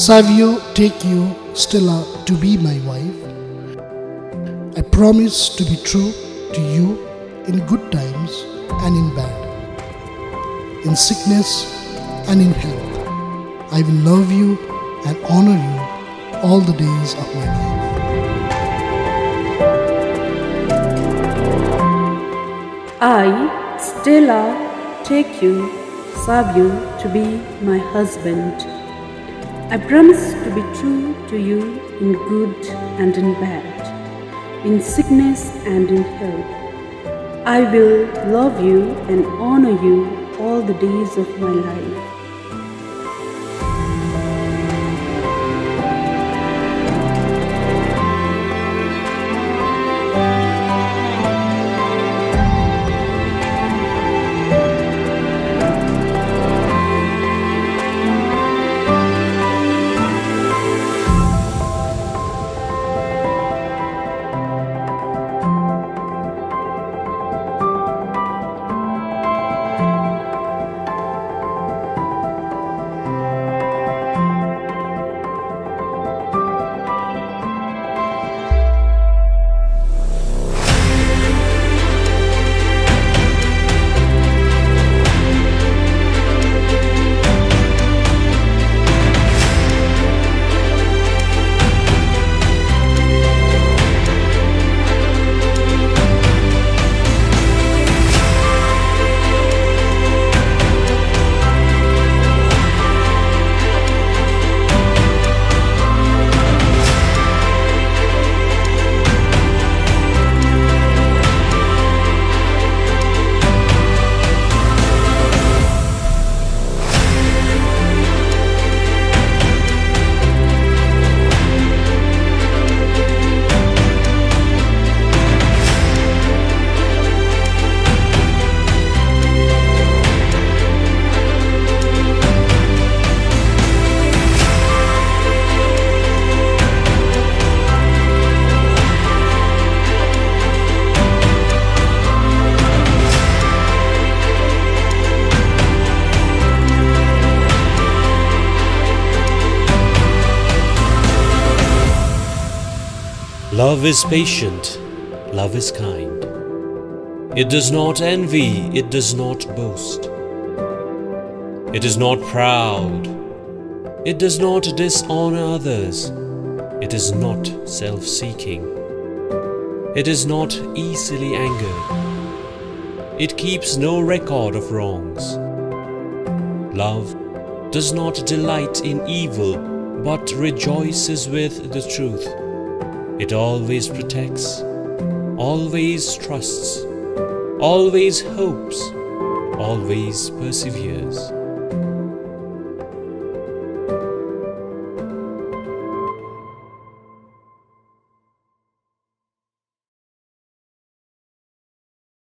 Savio, take you, Stella, to be my wife. I promise to be true to you in good times and in bad, in sickness and in health. I will love you and honor you all the days of my life. I, Stella, take you, Savio, to be my husband. I promise to be true to you in good and in bad, in sickness and in health. I will love you and honor you all the days of my life. Love is patient, love is kind. It does not envy, it does not boast. It is not proud, it does not dishonor others, it is not self seeking, it is not easily angered, it keeps no record of wrongs. Love does not delight in evil, but rejoices with the truth. It always protects, always trusts, always hopes, always perseveres.